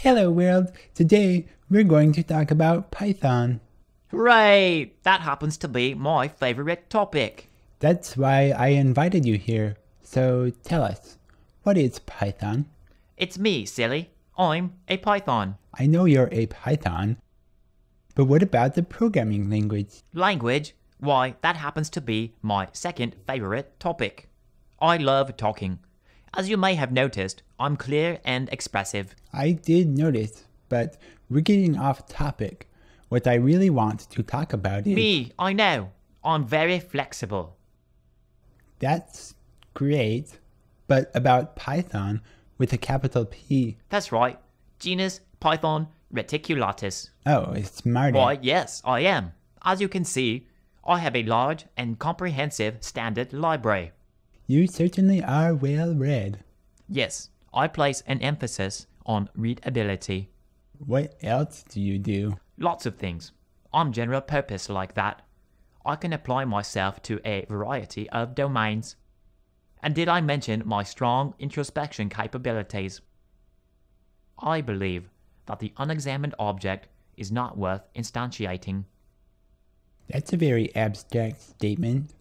Hello world! Today we're going to talk about Python. Hooray! That happens to be my favorite topic. That's why I invited you here. So tell us, what is Python? It's me, silly. I'm a Python. I know you're a Python, but what about the programming language? Language? Why, that happens to be my second favorite topic. I love talking. As you may have noticed, I'm clear and expressive. I did notice, but we're getting off topic. What I really want to talk about is. Me, I know. I'm very flexible. That's great, but about Python with a capital P. That's right. Genus Python reticulatus. Oh, it's smarter. Why, yes, I am. As you can see, I have a large and comprehensive standard library. You certainly are well read. Yes, I place an emphasis on readability. What else do you do? Lots of things. I'm general purpose like that. I can apply myself to a variety of domains. And did I mention my strong introspection capabilities? I believe that the unexamined object is not worth instantiating. That's a very abstract statement.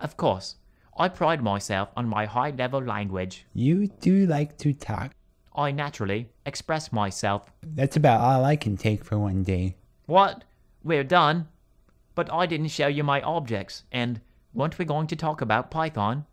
Of course, I pride myself on my high level language. You do like to talk. I naturally express myself. That's about all I can take for one day. What? We're done? But I didn't show you my objects, and weren't we going to talk about Python?